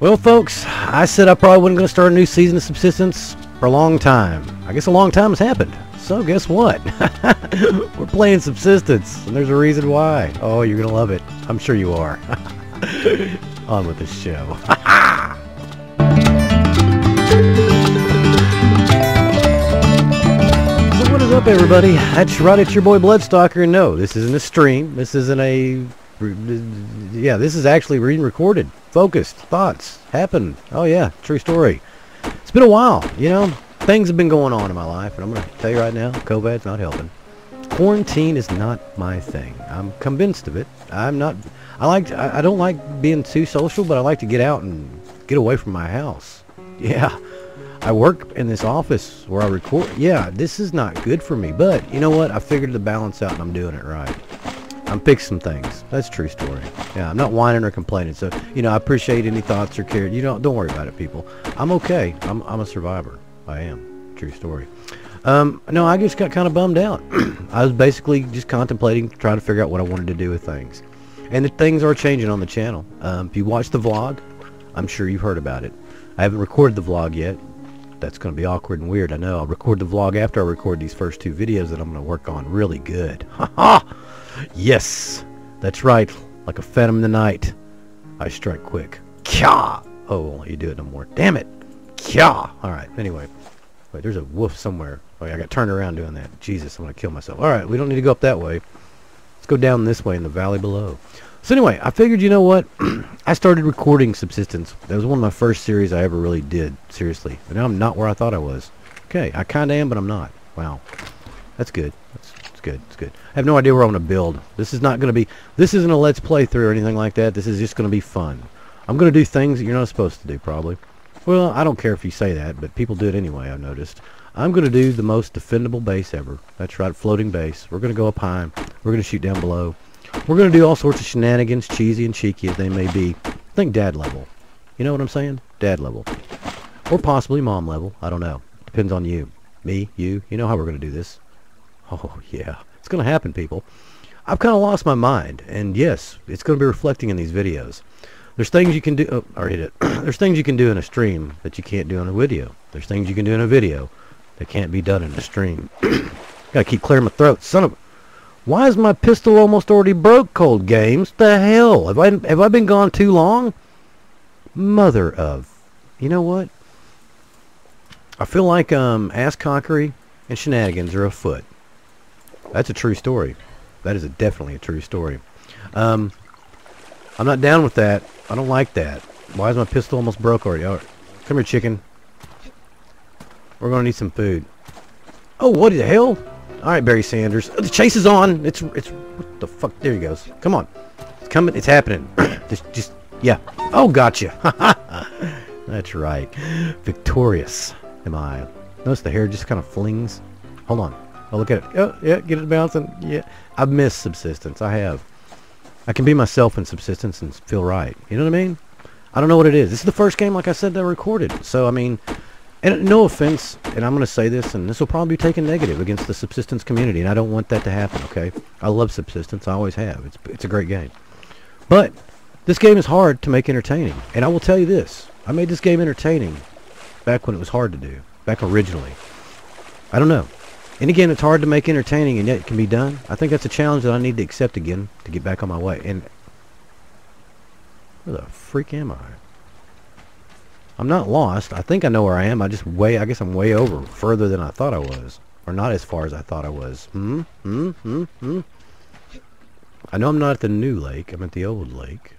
Well, folks, I said I probably wasn't going to start a new season of Subsistence for a long time. I guess a long time has happened. So guess what? We're playing Subsistence, and there's a reason why. Oh, you're going to love it. I'm sure you are. On with the show. so what is up, everybody? That's right, it's your boy Bloodstalker. No, this isn't a stream. This isn't a... Yeah, this is actually being recorded. Focused. Thoughts. Happened. Oh, yeah. True story. It's been a while, you know? Things have been going on in my life, and I'm to tell you right now, COVID's not helping. Quarantine is not my thing. I'm convinced of it. I'm not... I like... I, I don't like being too social, but I like to get out and get away from my house. Yeah. I work in this office where I record. Yeah, this is not good for me, but you know what? I figured the balance out and I'm doing it right. I'm fixing some things. That's true story. Yeah, I'm not whining or complaining. So, you know, I appreciate any thoughts or care. You don't don't worry about it, people. I'm okay. I'm I'm a survivor. I am. True story. Um, no, I just got kind of bummed out. I was basically just contemplating, trying to figure out what I wanted to do with things. And the things are changing on the channel. Um, if you watch the vlog, I'm sure you've heard about it. I haven't recorded the vlog yet. That's going to be awkward and weird, I know. I'll record the vlog after I record these first two videos that I'm going to work on really good. Ha ha! Yes! That's right. Like a phantom in the night. I strike quick. Kya! Oh, you do it no more. Damn it! Kya! Alright, anyway. Wait, there's a wolf somewhere. Oh, yeah, I got turned around doing that. Jesus, I'm going to kill myself. Alright, we don't need to go up that way. Let's go down this way in the valley below. So anyway, I figured, you know what? I started recording Subsistence. That was one of my first series I ever really did, seriously. And now I'm not where I thought I was. Okay, I kind of am, but I'm not. Wow. That's good. That's good. That's good. I have no idea where I'm going to build. This is not going to be... This isn't a Let's Play through or anything like that. This is just going to be fun. I'm going to do things that you're not supposed to do, probably. Well, I don't care if you say that, but people do it anyway, I've noticed. I'm going to do the most defendable base ever. That's right, floating base. We're going to go up high. We're going to shoot down below. We're going to do all sorts of shenanigans, cheesy and cheeky as they may be. Think dad level. You know what I'm saying? Dad level. Or possibly mom level. I don't know. Depends on you. Me, you. You know how we're going to do this. Oh, yeah. It's going to happen, people. I've kind of lost my mind. And yes, it's going to be reflecting in these videos. There's things you can do... Oh, I hit it. There's things you can do in a stream that you can't do in a video. There's things you can do in a video that can't be done in a stream. Gotta keep clearing my throat. Son of. Why is my pistol almost already broke, Cold Games? The hell? Have I, have I been gone too long? Mother of... You know what? I feel like um, ass cockery and shenanigans are afoot. That's a true story. That is a definitely a true story. Um, I'm not down with that. I don't like that. Why is my pistol almost broke already? Come here, chicken. We're going to need some food. Oh, what the hell? All right, Barry Sanders. Oh, the chase is on. It's it's what the fuck? There he goes. Come on. It's coming. It's happening. just just yeah. Oh, gotcha. That's right. Victorious am I. Notice the hair just kind of flings. Hold on. Oh, look at it. Oh, yeah, get it bouncing. Yeah. I've missed subsistence. I have. I can be myself in subsistence and feel right. You know what I mean? I don't know what it is. This is the first game, like I said, that I recorded. So, I mean, and no offense, and I'm going to say this, and this will probably be taken negative against the subsistence community, and I don't want that to happen, okay? I love subsistence. I always have. It's, it's a great game. But this game is hard to make entertaining. And I will tell you this. I made this game entertaining back when it was hard to do. Back originally. I don't know. And again, it's hard to make entertaining, and yet it can be done. I think that's a challenge that I need to accept again to get back on my way. And where the freak am I? I'm not lost. I think I know where I am. I just way, I guess I'm way over, further than I thought I was. Or not as far as I thought I was. Hmm? Hmm? Hmm? Hmm? I know I'm not at the new lake. I'm at the old lake.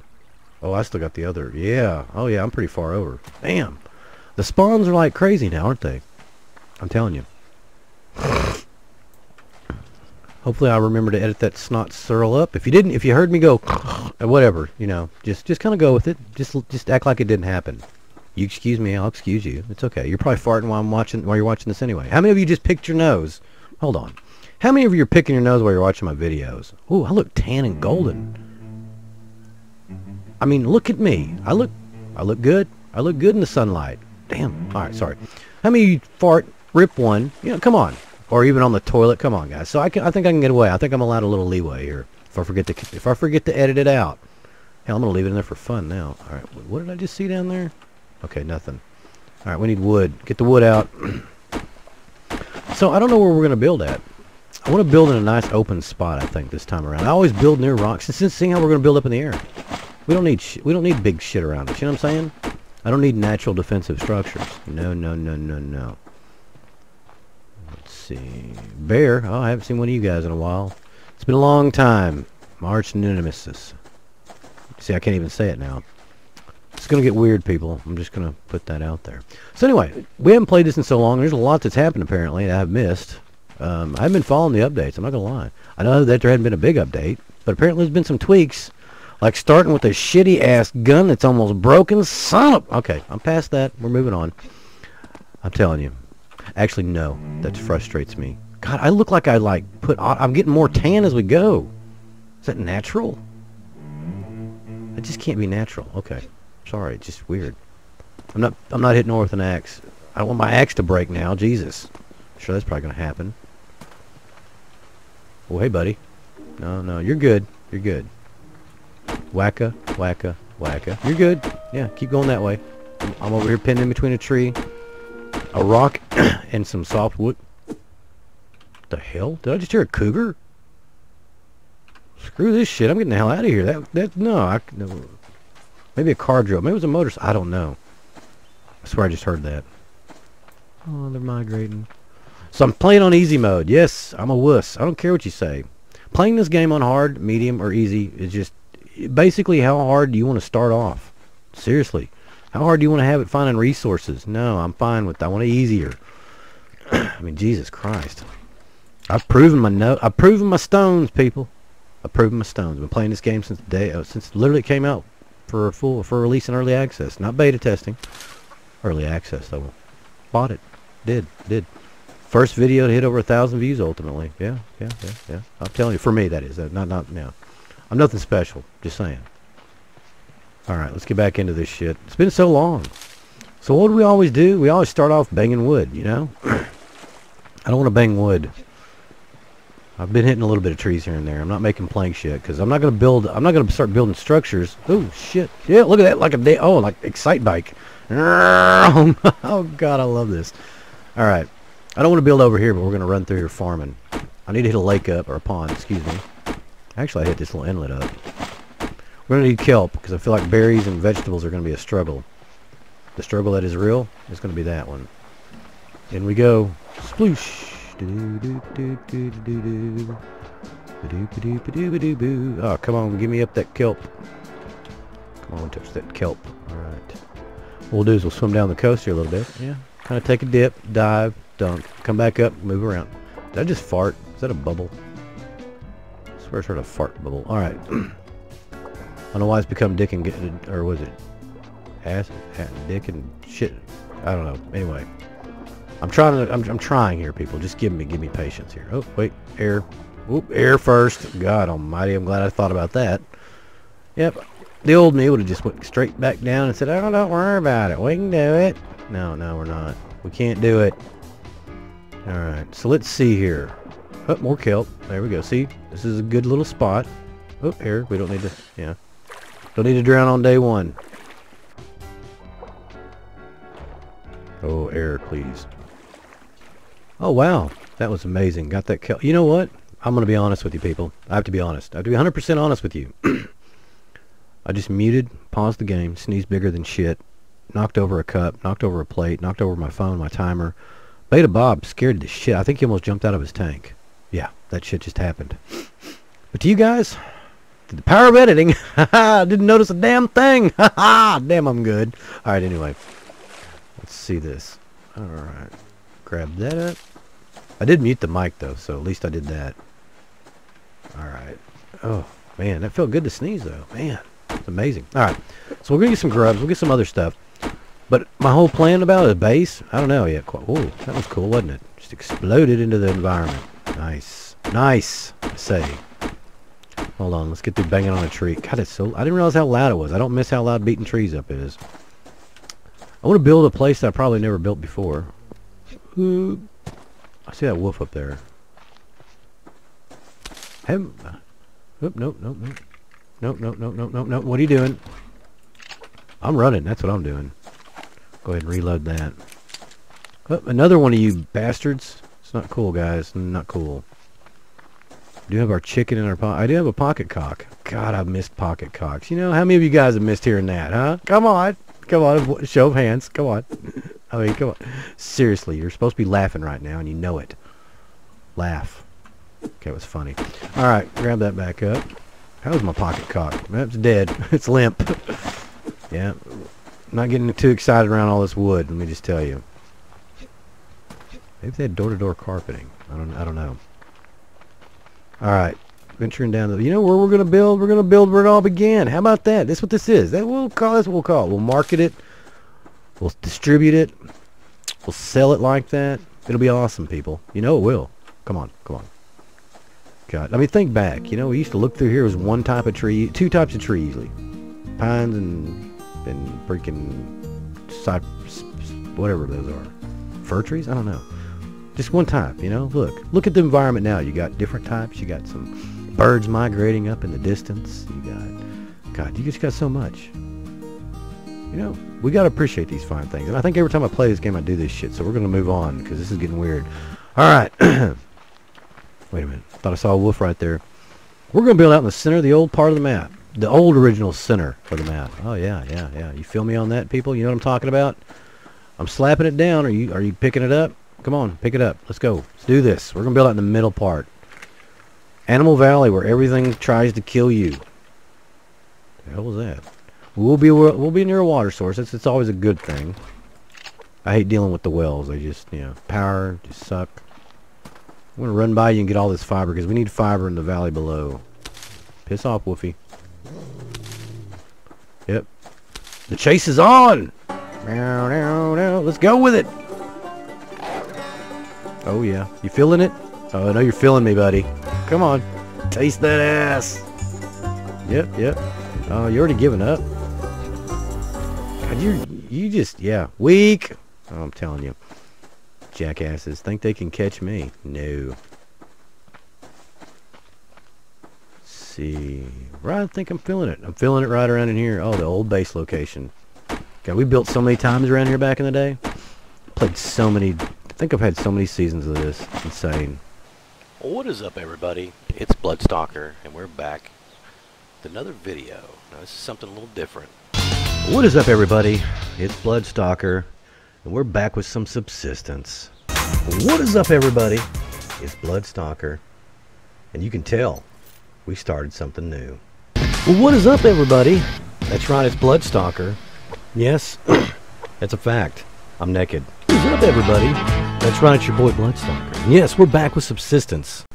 Oh, I still got the other. Yeah. Oh, yeah, I'm pretty far over. Damn. The spawns are like crazy now, aren't they? I'm telling you. Hopefully I remember to edit that snot Searle up. If you didn't, if you heard me go, whatever, you know, just just kind of go with it. Just just act like it didn't happen. You excuse me, I'll excuse you. It's okay. You're probably farting while I'm watching while you're watching this anyway. How many of you just picked your nose? Hold on. How many of you are picking your nose while you're watching my videos? Ooh, I look tan and golden. I mean, look at me. I look I look good. I look good in the sunlight. Damn. All right, sorry. How many of you fart, rip one? You know, come on. Or even on the toilet. Come on, guys. So I can I think I can get away. I think I'm allowed a little leeway here. If I forget to if I forget to edit it out. Hell, I'm to leave it in there for fun now. All right, what did I just see down there? Okay, nothing. All right, we need wood. Get the wood out. so I don't know where we're to build at. I want to build in a nice open spot, I think, this time around. I always build near rocks. And Since seeing how we're to build up in the air. We don't need we don't need big shit around us. You know what I'm saying? I don't need natural defensive structures. No, no, no, no, no. See. Bear. Oh, I haven't seen one of you guys in a while. It's been a long time. March nemesis. See, I can't even say it now. It's going to get weird, people. I'm just going to put that out there. So anyway, we haven't played this in so long. There's a lot that's happened, apparently, that I've missed. Um, I haven't been following the updates. I'm not going to lie. I know that there hadn't been a big update, but apparently there's been some tweaks like starting with a shitty ass gun that's almost broken. Son of... Okay, I'm past that. We're moving on. I'm telling you. Actually, no. That frustrates me. God, I look like I like put... I'm getting more tan as we go. Is that natural? It just can't be natural. Okay. Sorry, it's just weird. I'm not I'm not hitting north with an axe. I don't want my axe to break now. Jesus. sure that's probably to happen. Oh, hey, buddy. No, no, you're good. You're good. Wacka, wacka, wacka. You're good. Yeah, keep going that way. I'm over here pinned in between a tree, a rock, and some soft wood. the hell? Did I just hear a cougar? Screw this shit. I'm getting the hell out of here. That, that, no, I, no. Maybe a car drove. Maybe it was a motorcycle. I don't know. I swear I just heard that. Oh, they're migrating. So I'm playing on easy mode. Yes, I'm a wuss. I don't care what you say. Playing this game on hard, medium, or easy is just basically, how hard do you want to start off? Seriously. How hard do you want to have it finding resources? No, I'm fine with that. I want it easier. I mean, Jesus Christ. I've proven my no I've proven my stones, people. I've proven my stones. I've been playing this game since the day uh, since literally it came out for full for release in early access. Not beta testing. Early access though. Bought it. Did. Did. First video to hit over a thousand views ultimately. Yeah, yeah, yeah, yeah. I'm telling you, for me that is. Uh, not not now. I'm nothing special. Just saying. Alright, let's get back into this shit. It's been so long. So what do we always do? We always start off banging wood, you know? I don't want to bang wood. I've been hitting a little bit of trees here and there. I'm not making plank shit because I'm not going to build. I'm not going to start building structures. Oh shit! Yeah, look at that! Like a day. Oh, like Excitebike. oh god, I love this. All right, I don't want to build over here, but we're going to run through here farming. I need to hit a lake up or a pond. Excuse me. Actually, I hit this little inlet up. We're going to need kelp, because I feel like berries and vegetables are going to be a struggle. The struggle that is real is going to be that one. In we go. Sploosh. Oh, come on, give me up that kelp. Come on, touch that kelp. Alright. What we'll do is we'll swim down the coast here a little bit. Yeah. Kind of take a dip, dive, dunk, come back up, move around. Did I just fart? Is that a bubble? Swear I heard a fart bubble. Alright. I don't know why it's become dick and... Or was it? Ass? Dick and shit. I don't know. Anyway. I'm trying to... I'm, I'm trying here, people. Just give me... Give me patience here. Oh, wait. Air. Whoop. Air first. God almighty. I'm glad I thought about that. Yep. The old me would have just went straight back down and said, oh, don't worry about it. We can do it. No, no, we're not. We can't do it. Alright. So let's see here. Oh, more kelp. There we go. See? This is a good little spot. Oh, here. We don't need to... Yeah. Don't need to drown on day one. Oh, air, please. Oh, wow. That was amazing. Got that kelp. You know what? I'm going to be honest with you, people. I have to be honest. I have to be 100% honest with you. I just muted, paused the game, sneezed bigger than shit, knocked over a cup, knocked over a plate, knocked over my phone, my timer. Beta Bob scared the shit. I think he almost jumped out of his tank. Yeah, that shit just happened. But to you guys, the power of editing, didn't notice a damn thing. damn, I'm good. All right, anyway, let's see this. All right, grab that up. I did mute the mic though, so at least I did that. All right. Oh man, that felt good to sneeze though. Man, it's amazing. All right, so we're gonna get some grubs. We'll get some other stuff. But my whole plan about a base, I don't know yet. Whoa, that was cool, wasn't it? Just exploded into the environment. Nice. Nice, I say. Hold on, let's get through banging on a tree. God, it's so... I didn't realize how loud it was. I don't miss how loud beating trees up is. I want to build a place that I probably never built before. Ooh. I see that wolf up there. Him. Oop, nope, nope, nope. Nope, nope, nope, nope, nope, nope. What are you doing? I'm running. That's what I'm doing. Go ahead and reload that. Oh, another one of you bastards. It's not cool, guys. Not cool. Do have our chicken in our pocket. I do have a pocket cock. God, I've missed pocket cocks. You know, how many of you guys have missed hearing that, huh? Come on. Come on. Show of hands. Come on. I mean, come on. Seriously, you're supposed to be laughing right now, and you know it. Laugh. Okay, it was funny. All right, grab that back up. How's my pocket cock? That's dead. it's limp. yeah. Not getting too excited around all this wood, let me just tell you. Maybe they had door-to-door -door carpeting. I don't I don't know. All right. Venturing down the, you know where we're going to build? We're going to build where it all began. How about that? That's what this is. That we'll call this what we'll call it. We'll market it. We'll distribute it. We'll sell it like that. It'll be awesome, people. You know it will. Come on, come on. God, I mean, think back. You know, we used to look through here was one type of tree, two types of tree usually, pines and and freaking cypress, whatever those are, fir trees. I don't know. Just one type. You know, look, look at the environment now. You got different types. You got some birds migrating up in the distance. You got, God, you just got so much. You know, we got to appreciate these fine things. And I think every time I play this game, I do this shit. So we're going to move on because this is getting weird. All right. Wait a minute. Thought I saw a wolf right there. We're going to build out in the center of the old part of the map. The old original center of the map. Oh, yeah, yeah, yeah. You feel me on that, people? You know what I'm talking about? I'm slapping it down. Are you, are you picking it up? Come on, pick it up. Let's go. Let's do this. We're going to build out in the middle part. Animal Valley, where everything tries to kill you. The hell was that? We'll be we'll be near a water source. It's it's always a good thing. I hate dealing with the wells. They just you know power just suck. I'm gonna run by you and get all this fiber because we need fiber in the valley below. Piss off, Woofy. Yep. The chase is on. Now, now, now. Let's go with it. Oh yeah. You feeling it? Oh, I know you're feeling me, buddy. Come on. Taste that ass. Yep, yep. Oh, you already giving up? God, you you just yeah weak. Oh, I'm telling you, jackasses think they can catch me. No. Let's see, right? I think I'm feeling it. I'm feeling it right around in here. Oh, the old base location. God, we built so many times around here back in the day. Played so many. I think I've had so many seasons of this. It's insane. What is up, everybody? It's Bloodstalker, and we're back with another video. Now, this is something a little different. What is up, everybody? It's Bloodstalker, and we're back with some subsistence. What is up, everybody? It's Bloodstalker, and you can tell we started something new. Well, what is up, everybody? That's right, it's Bloodstalker. Yes, that's a fact. I'm naked. What is up, everybody? That's right, it's your boy Bloodstalker. And yes, we're back with subsistence.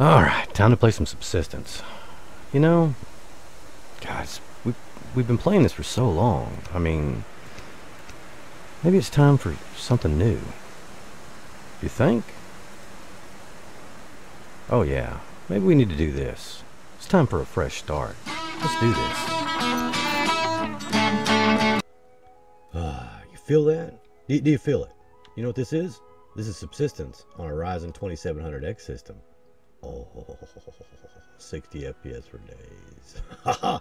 Alright, time to play some subsistence. You know, guys, we've been playing this for so long. I mean, maybe it's time for something new. You think? Oh yeah, maybe we need to do this. It's time for a fresh start. Let's do this. Uh, you feel that? Do, do you feel it? You know what this is? This is subsistence on a Ryzen 2700X system. Oh, 60 FPS for days. I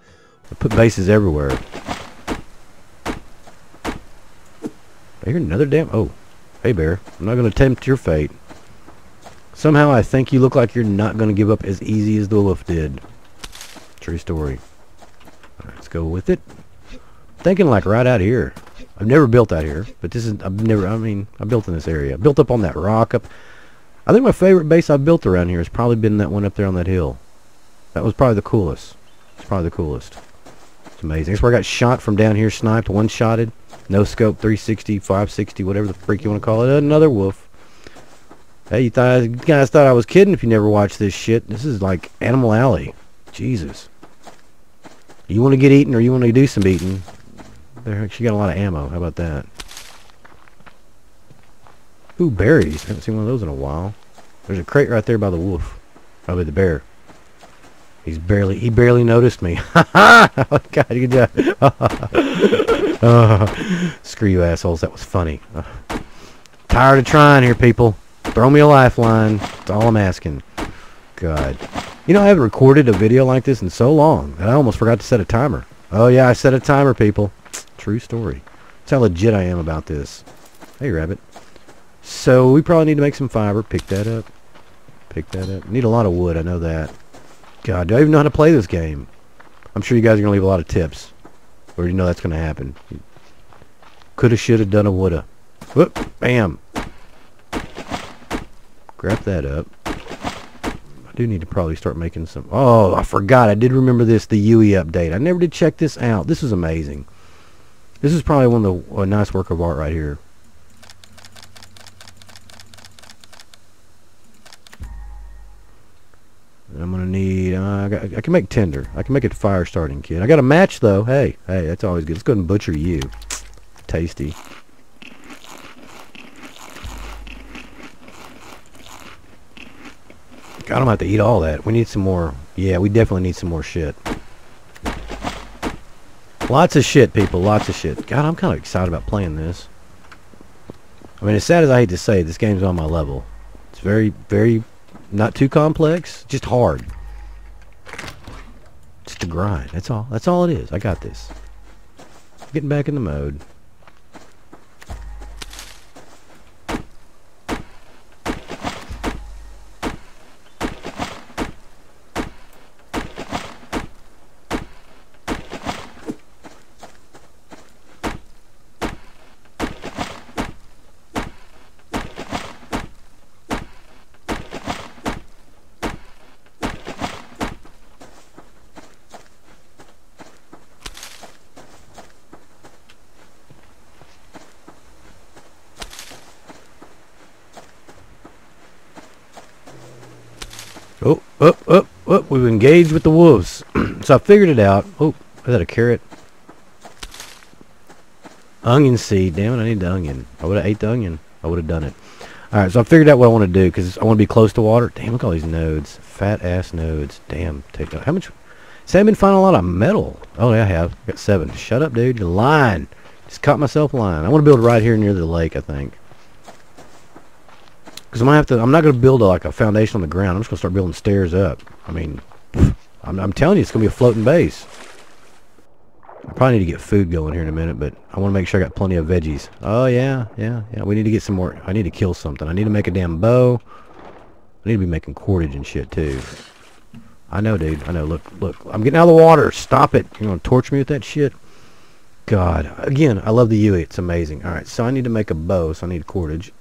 put bases everywhere. I hear another damn... Oh. Hey, Bear. I'm not going to tempt your fate. Somehow I think you look like you're not going to give up as easy as the wolf did. True story. Right, let's go with it. Thinking like right out here. I've never built out here, but this is... I've never... I mean, I built in this area. I built up on that rock up... I think my favorite base I've built around here has probably been that one up there on that hill. That was probably the coolest. It's probably the coolest It's amazing. That's where I got shot from down here, sniped, one-shotted. No scope, 360, 560, whatever the freak you want to call it. Another wolf. Hey, you, thought, you guys thought I was kidding if you never watched this shit. This is like Animal Alley. Jesus. You want to get eaten or you want to do some eating? There, she got a lot of ammo. How about that? Ooh, berries. Haven't seen one of those in a while. There's a crate right there by the wolf. Probably the bear. He's barely, he barely noticed me. Ha ha! oh, God, good job. oh, screw you assholes. That was funny. Uh, tired of trying here, people. Throw me a lifeline. That's all I'm asking. God. You know, I haven't recorded a video like this in so long, that I almost forgot to set a timer. Oh yeah, I set a timer, people. True story. That's how legit I am about this. Hey, rabbit. So we probably need to make some fiber. Pick that up. Pick that up. Need a lot of wood, I know that. God, do I even know how to play this game? I'm sure you guys are going to leave a lot of tips. Or you know that's going to happen. Coulda, shoulda, done a woulda. Whoop, bam. Grab that up. I do need to probably start making some... Oh, I forgot. I did remember this, the UE update. I never did check this out. This is amazing. This is probably one of the... a nice work of art right here. I'm gonna need. Uh, I, got, I can make tinder. I can make a fire starting kit. I got a match though. Hey, hey, that's always good. Let's go and butcher you. Tasty. God, I'm gonna have to eat all that. We need some more. Yeah, we definitely need some more shit. Lots of shit, people. Lots of shit. God, I'm kind of excited about playing this. I mean, as sad as I hate to say, this game's on my level. It's very, very not too complex, just hard. Just a grind. That's all. That's all it is. I got this. Getting back in the mode. Oh, oh, oh, oh, we've engaged with the wolves. so I figured it out. Oh, is that a carrot? Onion seed. Damn it, I need the onion. I would have ate the onion. I would have done it. Alright, so I figured out what I want to do because I want to be close to water. Damn, look at all these nodes. Fat ass nodes. Damn. Take. How much? Say I've been finding a lot of metal. Oh, yeah, I have. I got seven. Shut up, dude. You're lying. Just caught myself lying. I want to build right here near the lake, I think. Because I'm have to. I'm not gonna build a, like a foundation on the ground. I'm just gonna start building stairs up. I mean, I'm, I'm telling you, it's gonna be a floating base. I probably need to get food going here in a minute, but I want to make sure I got plenty of veggies. Oh yeah, yeah, yeah. We need to get some more. I need to kill something. I need to make a damn bow. I need to be making cordage and shit too. I know, dude. I know. Look, look. I'm getting out of the water. Stop it. You're gonna torch me with that shit. God. Again, I love the UE. It's amazing. All right, so I need to make a bow. So I need cordage.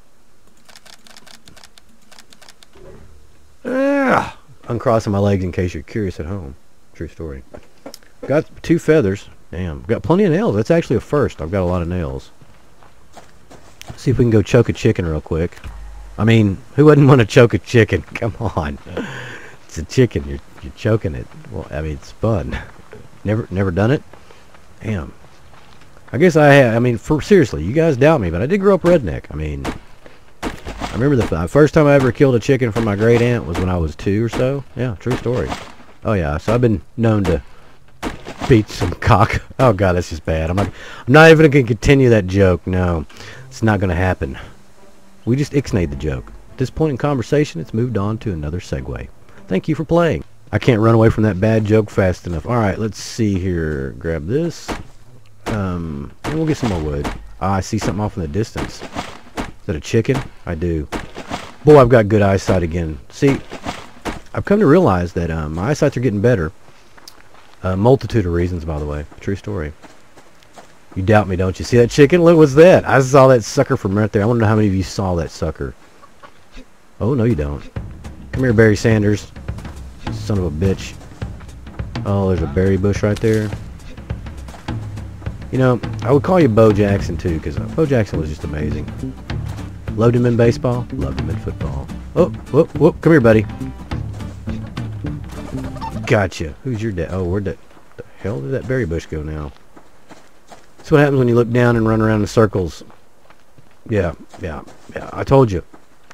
Ah, uncrossing my legs in case you're curious at home. True story. Got two feathers. Damn. Got plenty of nails. That's actually a first. I've got a lot of nails. see if we can go choke a chicken real quick. I mean, who wouldn't want to choke a chicken? Come on. It's a chicken. You're, you're choking it. Well, I mean, it's fun. Never never done it? Damn. I guess I have. I mean, for seriously, you guys doubt me, but I did grow up redneck. I mean, I remember the first time I ever killed a chicken from my great aunt was when I was two or so. Yeah, true story. Oh yeah, so I've been known to beat some cock. Oh god, that's just bad. I'm not. I'm not even gonna continue that joke. No, it's not gonna happen. We just ixnayed the joke. At this point in conversation, it's moved on to another segue. Thank you for playing. I can't run away from that bad joke fast enough. All right, let's see here. Grab this. Um, and we'll get some more wood. Ah, I see something off in the distance. Is that a chicken? I do. Boy, I've got good eyesight again. See, I've come to realize that um, my eyesights are getting better. A multitude of reasons, by the way. True story. You doubt me, don't you? See that chicken? Look, what's that? I saw that sucker from right there. I know how many of you saw that sucker. Oh, no you don't. Come here, Barry Sanders. Son of a bitch. Oh, there's a berry bush right there. You know, I would call you Bo Jackson, too, because Bo Jackson was just amazing. Loved him in baseball, loved him in football. Oh, whoop, whoop, come here, buddy. Gotcha. Who's your dad? Oh, where'd that... The hell did that berry bush go now? That's what happens when you look down and run around in circles. Yeah, yeah, yeah. I told you.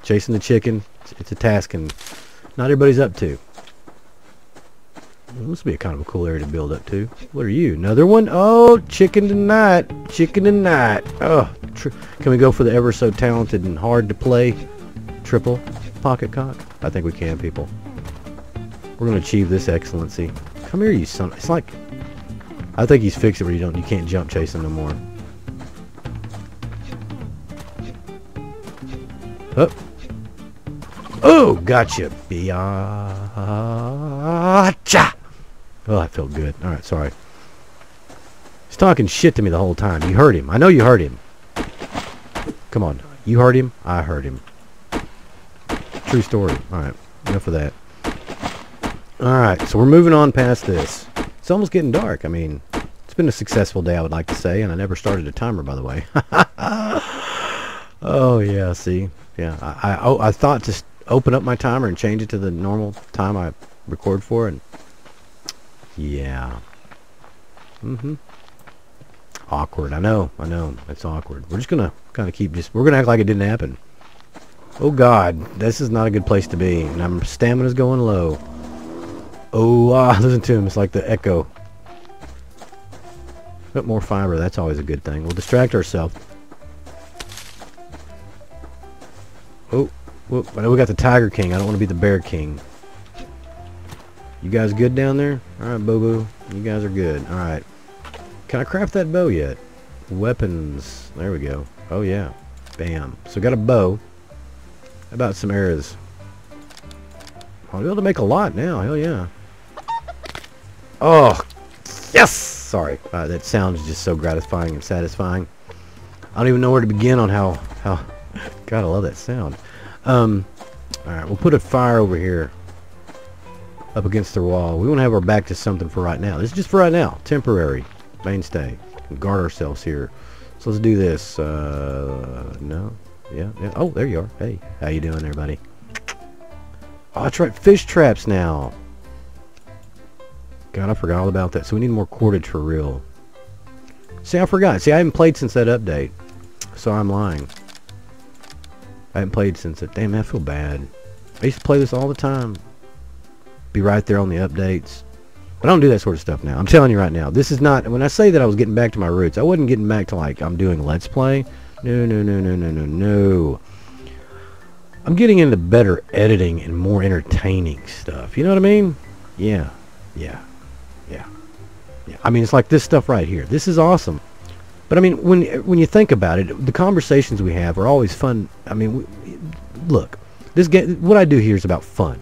Chasing the chicken, it's a task and not everybody's up to. This would be a kind of a cool area to build up to. What are you? Another one? Oh, chicken tonight. Chicken tonight. Oh, can we go for the ever so talented and hard to play triple pocket cock? I think we can, people. We're gonna achieve this excellency. Come here, you son. It's like I think he's fixed it where you don't, you can't jump chase him no more. Up. Oh, gotcha. Biatcha. Oh, that felt good. All right, sorry. He's talking shit to me the whole time. You heard him. I know you heard him. Come on. You heard him. I heard him. True story. All right. Enough of that. All right. So we're moving on past this. It's almost getting dark. I mean, it's been a successful day, I would like to say, and I never started a timer, by the way. oh yeah. See. Yeah. I I, oh, I thought to open up my timer and change it to the normal time I record for, and yeah. Mm-hmm. Awkward. I know. I know. It's awkward. We're just gonna kind of keep just. We're gonna act like it didn't happen. Oh God, this is not a good place to be, and I'm stamina's going low. Oh, ah, listen to him. It's like the echo. Bit more fiber. That's always a good thing. We'll distract ourselves. Oh, whoop. I know we got the Tiger King. I don't want to be the Bear King. You guys good down there? Alright, Boo-Boo. You guys are good. Alright. Can I craft that bow yet? Weapons. There we go. Oh, yeah. Bam. So got a bow. How about some arrows? I'll be able to make a lot now. Hell yeah. Oh, yes! Sorry. Uh, that sounds just so gratifying and satisfying. I don't even know where to begin on how... how God, I love that sound. Um, Alright, we'll put a fire over here up against the wall. We want to have our back to something for right now. This is just for right now. Temporary. Mainstay. Guard ourselves here. So let's do this. Uh, no. Yeah, yeah. Oh, there you are. Hey, how you doing everybody? Oh, that's right. Fish traps now. God, I forgot all about that. So we need more cordage for real. See, I forgot. See, I haven't played since that update. So I'm lying. I haven't played since it. Damn, I feel bad. I used to play this all the time be right there on the updates. But I don't do that sort of stuff now. I'm telling you right now. This is not... When I say that I was getting back to my roots, I wasn't getting back to like I'm doing Let's Play. No, no, no, no, no, no, no. I'm getting into better editing and more entertaining stuff. You know what I mean? Yeah. Yeah. Yeah. Yeah. I mean, it's like this stuff right here. This is awesome. But I mean, when when you think about it, the conversations we have are always fun. I mean, we, look, this get what I do here is about fun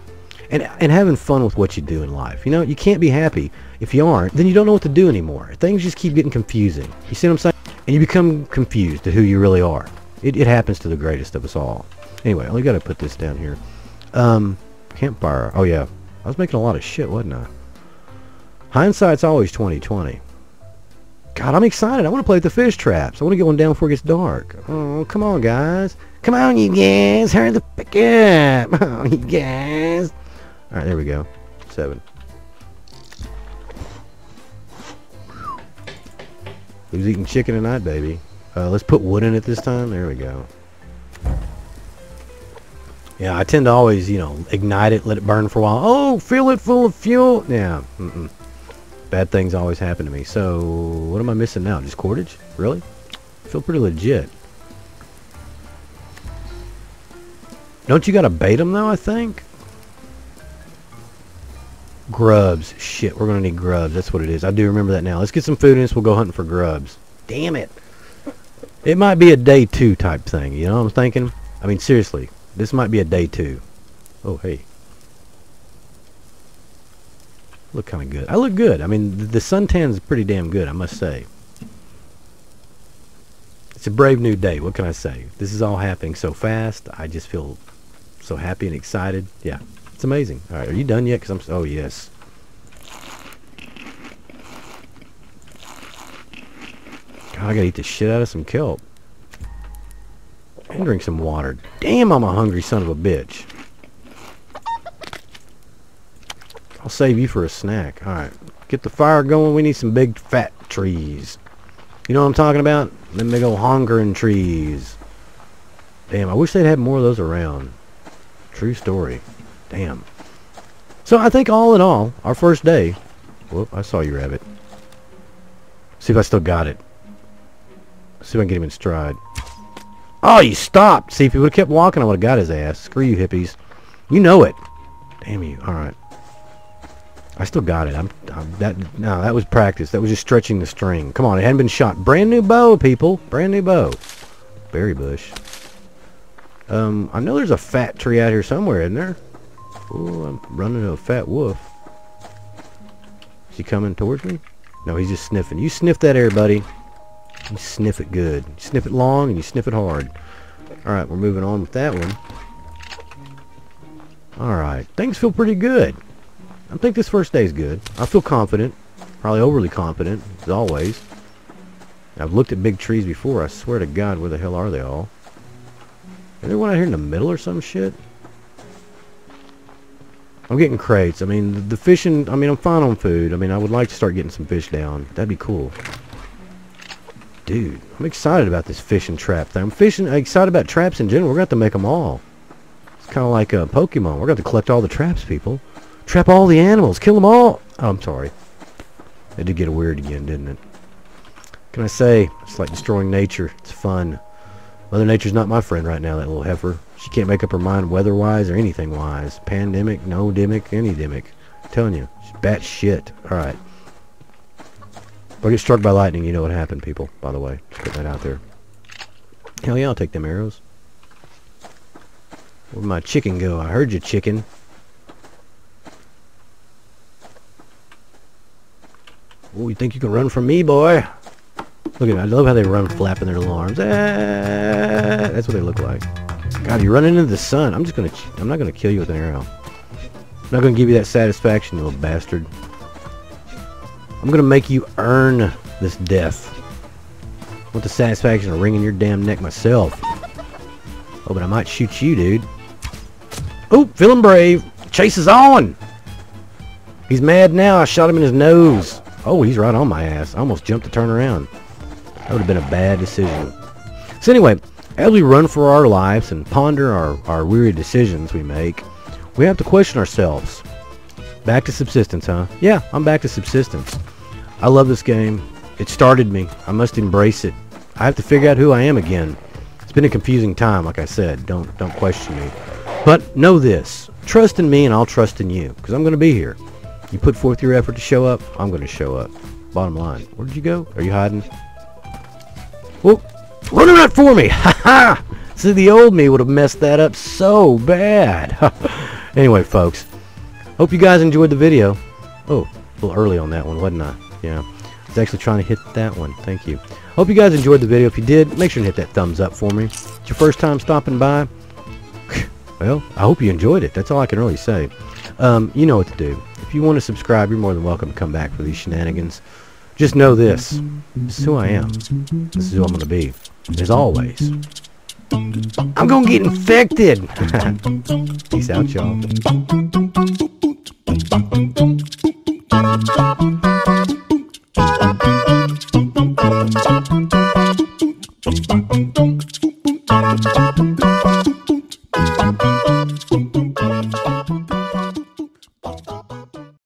and and having fun with what you do in life. You know, you can't be happy if you aren't. Then you don't know what to do anymore. Things just keep getting confusing. You see what I'm saying? And you become confused to who you really are. It, it happens to the greatest of us all. Anyway, I got to put this down here. Um, campfire. Oh yeah, I was making a lot of shit, wasn't I? Hindsight's always 2020. God, I'm excited. I want to play with the fish traps. I want to get one down before it gets dark. Oh, come on, guys. Come on, you guys. Hurry the fuck up. Oh, you guys. Alright, there we go. Seven. Who's eating chicken tonight, baby? Uh, let's put wood in it this time. There we go. Yeah, I tend to always, you know, ignite it, let it burn for a while. Oh, fill it full of fuel. Yeah. Mm -mm. Bad things always happen to me. So, what am I missing now? Just cordage? Really? I feel pretty legit. Don't you gotta bait them though, I think? Grubs. Shit, we're going to need grubs. That's what it is. I do remember that now. Let's get some food in this. We'll go hunting for grubs. Damn it. It might be a day two type thing. You know what I'm thinking? I mean, seriously. This might be a day two. Oh, hey. Look kind of good. I look good. I mean, the, the suntan is pretty damn good, I must say. It's a brave new day. What can I say? This is all happening so fast. I just feel so happy and excited. Yeah. It's amazing. All right, are you done yet? Because I'm. Oh yes. God, I gotta eat the shit out of some kelp. And drink some water. Damn, I'm a hungry son of a bitch. I'll save you for a snack. Alright. Get the fire going. We need some big fat trees. You know what I'm talking about? Them big old hungering trees. Damn, I wish they'd have more of those around. True story. Damn. So I think all in all, our first day... Whoop, I saw you, rabbit. See if I still got it. See if I can get him in stride. Oh, you stopped! See, if he would have kept walking, I would have got his ass. Screw you, hippies. You know it. Damn you. Alright. I still got it. I'm, I'm that no, that was practice. That was just stretching the string. Come on, it hadn't been shot. Brand new bow, people. Brand new bow. Berry bush. Um, I know there's a fat tree out here somewhere, isn't there? Oh, I'm running into a fat wolf. Is he coming towards me? No, he's just sniffing. You sniff that air, buddy. You sniff it good. You sniff it long and you sniff it hard. Alright, we're moving on with that one. Alright, things feel pretty good. I think this first day is good. I feel confident. Probably overly confident, as always. I've looked at big trees before. I swear to God, where the hell are they all? Is there one out here in the middle or some shit? I'm getting crates. I mean, the, fishing, I mean, I'm fine on food. I mean, I would like to start getting some fish down. That'd be cool. Dude, I'm excited about this fishing trap thing. I'm fishing, I'm excited about traps in general. We're going to have to make them all. It's kind of like a Pokemon. We're going to collect all the traps, people. Trap all the animals. Kill them all. Oh, I'm sorry. It did get weird again, didn't it? Can I say, it's like destroying nature. It's fun. Mother Nature's not my friend right now, that little heifer. She can't make up her mind weather-wise or anything-wise. Pandemic, no demic, any demic. I'm telling you, she's bat shit. Alright. If I get struck by lightning, you know what happened, people, by the way. Just put that out there. Hell yeah, I'll take them arrows. Where'd my chicken go? I heard you, chicken. Oh, you think you can run from me, boy? Look at it. I love how they run flapping their little arms. Ah, that's what they look like. God, you're running into the sun. I'm just gonna. I'm not gonna kill you with an arrow. I'm not gonna give you that satisfaction, you little bastard. I'm gonna make you earn this death. I want the satisfaction of wringing your damn neck myself. Oh, but I might shoot you, dude. Oh, feeling brave. Chase is on. He's mad now. I shot him in his nose. Oh, he's right on my ass. I almost jumped to turn around. That would have been a bad decision. So anyway, as we run for our lives and ponder our, our weary decisions we make, we have to question ourselves. Back to subsistence, huh? Yeah, I'm back to subsistence. I love this game. It started me. I must embrace it. I have to figure out who I am again. It's been a confusing time, like I said. Don't don't question me. But know this. Trust in me and I'll trust in you. Because I'm going to be here. You put forth your effort to show up, I'm going to show up. Bottom line. Where did you go? Are you hiding? Well, run it for me! Ha ha! See, the old me would have messed that up so bad. anyway, folks. Hope you guys enjoyed the video. Oh, a little early on that one, wasn't I? Yeah. I was actually trying to hit that one. Thank you. Hope you guys enjoyed the video. If you did, make sure to hit that thumbs up for me. It's your first time stopping by. well, I hope you enjoyed it. That's all I can really say. Um, you know what to do. If you want to subscribe, you're more than welcome to come back for these shenanigans. Just know this. This is who I am. This is who I'm going to be. As always. I'm going to get infected. Peace out, y'all.